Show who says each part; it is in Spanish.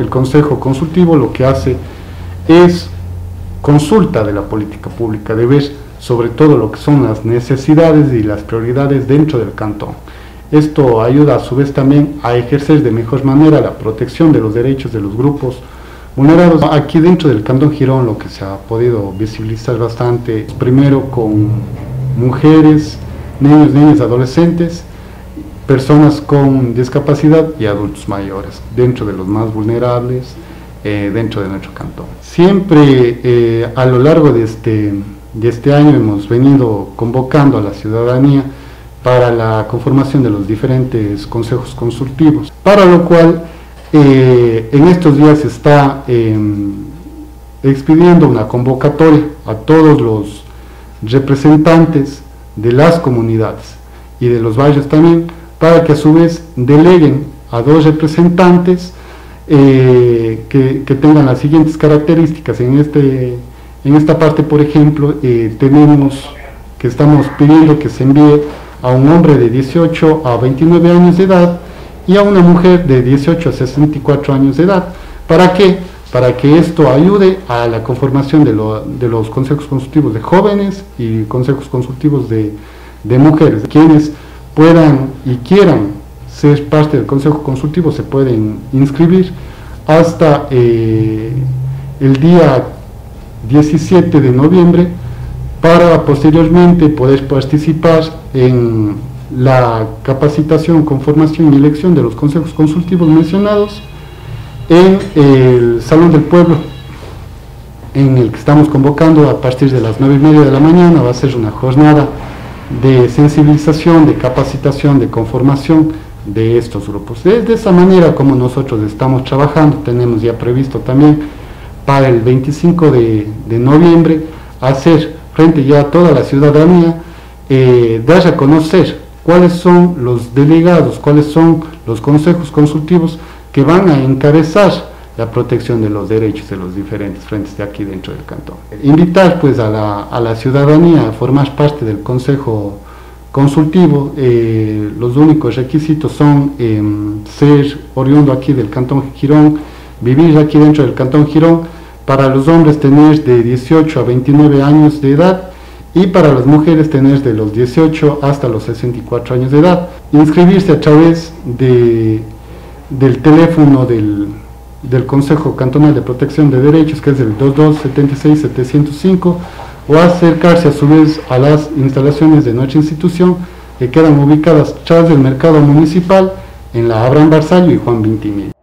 Speaker 1: El Consejo Consultivo lo que hace es consulta de la política pública, de ver sobre todo lo que son las necesidades y las prioridades dentro del cantón. Esto ayuda a su vez también a ejercer de mejor manera la protección de los derechos de los grupos vulnerados. Aquí dentro del Cantón Girón lo que se ha podido visibilizar bastante, primero con mujeres, niños, niñas, adolescentes, personas con discapacidad y adultos mayores, dentro de los más vulnerables, eh, dentro de nuestro cantón. Siempre eh, a lo largo de este, de este año hemos venido convocando a la ciudadanía para la conformación de los diferentes consejos consultivos, para lo cual eh, en estos días se está em, expidiendo una convocatoria a todos los representantes de las comunidades y de los barrios también, para que a su vez deleguen a dos representantes eh, que, tengan las siguientes características. En, este, en esta parte, por ejemplo, eh, tenemos que estamos pidiendo que se envíe a un hombre de 18 a 29 años de edad y a una mujer de 18 a 64 años de edad. ¿Para qué? Para que esto ayude a la conformación de, los consejos consultivos de jóvenes y consejos consultivos de, de mujeres, quienes puedan y quieran ser parte del consejo consultivo se pueden inscribir hasta eh, el día 17 de noviembre para posteriormente poder participar en la capacitación, conformación y elección de los consejos consultivos mencionados en el Salón del Pueblo, en el que estamos convocando a partir de las 9 y media de la mañana, va a ser una jornada de sensibilización, de capacitación, de conformación de estos grupos. Es de esa manera como nosotros estamos trabajando, tenemos ya previsto también para el 25 de, noviembre hacer frente ya a toda la ciudadanía, eh, dar a conocer cuáles son los delegados, cuáles son los consejos consultivos que van a encabezar la protección de los derechos de los diferentes frentes de aquí dentro del cantón. Invitar pues a la, ciudadanía a formar parte del consejo consultivo, eh, los únicos requisitos son em, ser oriundo aquí del cantón Girón, vivir aquí dentro del cantón Girón, para los hombres tener de 18 a 29 años de edad y para las mujeres tener de los 18 hasta los 64 años de edad. Inscribirse a través de, del teléfono del del Consejo Cantonal de Protección de Derechos, que es el 2276-705, o acercarse a su vez a las instalaciones de nuestra institución, que quedan ubicadas tras del mercado municipal, en la Abraham Barsallo y Juan Vintimilla.